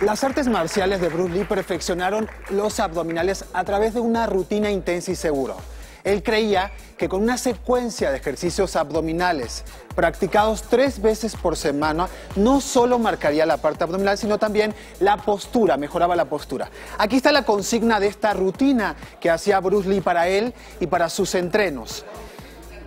Las artes marciales de Bruce Lee perfeccionaron los abdominales a través de una rutina intensa y segura. Él creía que con una secuencia de ejercicios abdominales practicados tres veces por semana, no solo marcaría la parte abdominal, sino también la postura, mejoraba la postura. Aquí está la consigna de esta rutina que hacía Bruce Lee para él y para sus entrenos.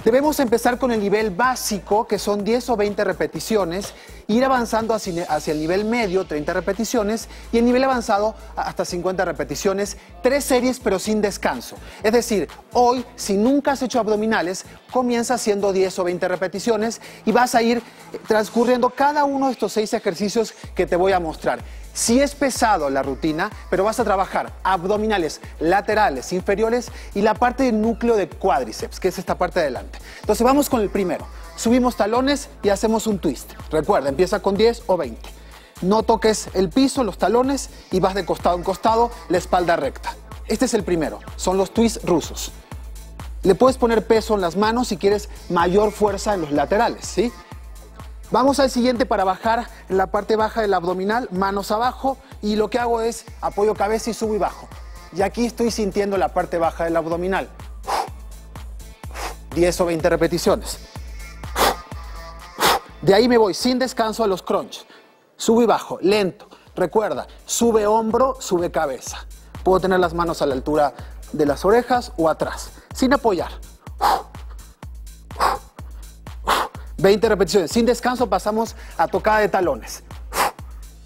Debemos empezar con el nivel básico, que son 10 o 20 repeticiones, ir avanzando hacia, el nivel medio, 30 repeticiones, y el nivel avanzado hasta 50 repeticiones, tres series pero sin descanso. Es decir, hoy, si nunca has hecho abdominales, comienza haciendo 10 o 20 repeticiones y vas a ir eh, transcurriendo cada uno de estos seis ejercicios que te voy a mostrar. Si es pesado la rutina, pero vas a trabajar abdominales laterales, inferiores y la parte del núcleo de cuádriceps, que es esta parte de adelante. Entonces vamos con el primero. Subimos talones y hacemos un twist. Recuerda, empieza con 10 o 20. No toques el piso, los talones y vas de costado en costado, la espalda recta. Este es el primero, son los twists rusos. Le puedes poner peso en las manos si quieres mayor fuerza en los laterales, ¿sí? Vamos al siguiente para bajar la parte baja del abdominal, manos abajo y lo que hago es apoyo cabeza y subo y bajo. Y aquí estoy sintiendo la parte baja del abdominal. 10 o 20 repeticiones. De ahí me voy sin descanso a los crunch. Subo y bajo, lento. Recuerda, sube hombro, sube cabeza. Puedo tener las manos a la altura de las orejas o atrás, sin apoyar. 20 repeticiones. Sin descanso pasamos a tocada de talones.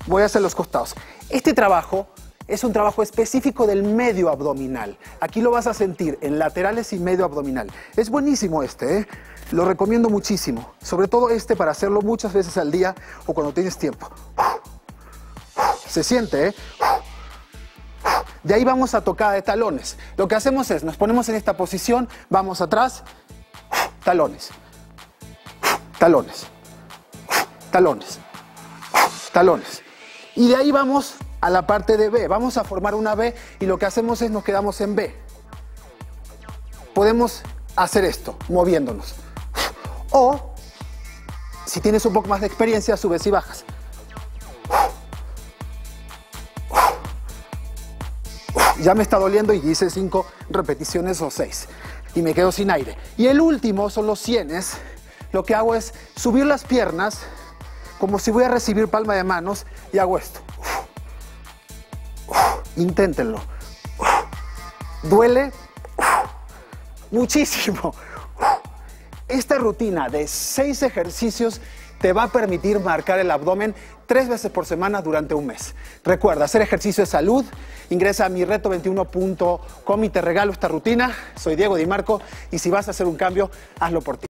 Voy a hacer los costados. Este trabajo es un trabajo específico del medio abdominal. Aquí lo vas a sentir en laterales y medio abdominal. Es buenísimo este, ¿eh? lo recomiendo muchísimo. Sobre todo este para hacerlo muchas veces al día o cuando tienes tiempo. Se siente, ¿eh? De ahí vamos a tocada de talones. Lo que hacemos es, nos ponemos en esta posición, vamos atrás, talones talones, talones, talones. Y de ahí vamos a la parte de B. Vamos a formar una B y lo que hacemos es nos quedamos en B. Podemos hacer esto, moviéndonos. O, si tienes un poco más de experiencia, subes y bajas. Ya me está doliendo y hice cinco repeticiones o seis. Y me quedo sin aire. Y el último son los cienes lo que hago es subir las piernas como si voy a recibir palma de manos y hago esto. Inténtenlo. Duele muchísimo. Esta rutina de seis ejercicios te va a permitir marcar el abdomen tres veces por semana durante un mes. Recuerda, hacer ejercicio de salud. Ingresa a mi reto21.com y te regalo esta rutina. Soy Diego Di Marco y si vas a hacer un cambio, hazlo por ti.